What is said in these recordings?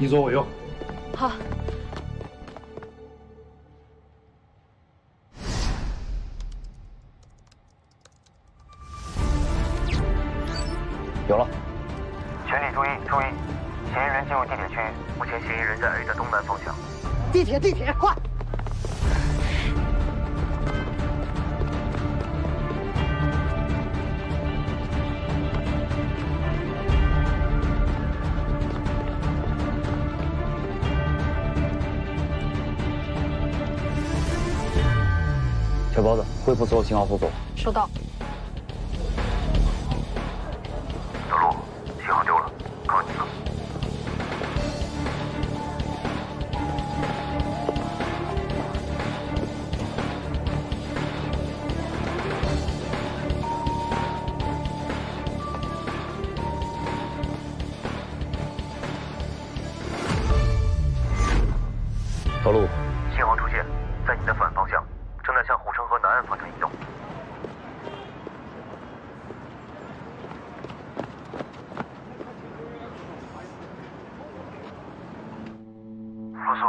你左我右。好。有了。全体注意，注意，嫌疑人进入地铁区，目前嫌疑人在 A 的东南方向。地铁，地铁，快！小包子，恢复所有信号搜索。收到。小鹿，信号丢了，靠你了。小陆，方向移动。罗素，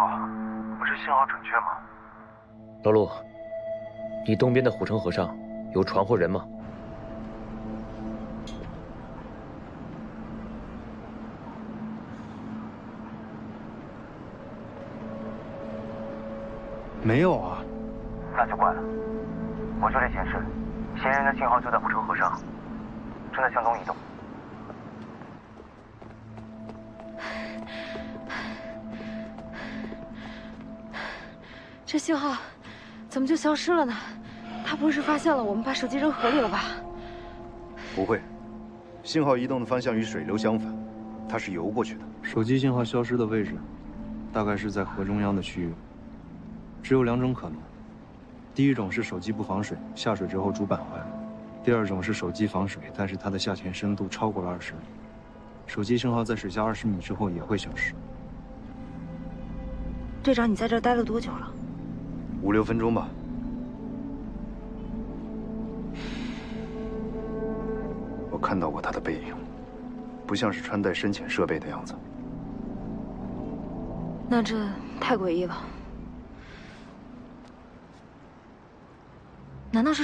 我这信号准确吗？老陆，你东边的护城河上有船或人吗？没有啊。那就怪了。我这里显示，嫌疑人的信号就在护城河上，正在向东移动。这信号怎么就消失了呢？他不是发现了我们把手机扔河里了吧？不会，信号移动的方向与水流相反，它是游过去的。手机信号消失的位置，大概是在河中央的区域。只有两种可能：第一种是手机不防水，下水之后主板坏了；第二种是手机防水，但是它的下潜深度超过了二十米，手机信号在水下二十米之后也会消失。队长，你在这儿待了多久了？五六分钟吧。我看到过他的背影，不像是穿戴深潜设备的样子。那这太诡异了。难道是？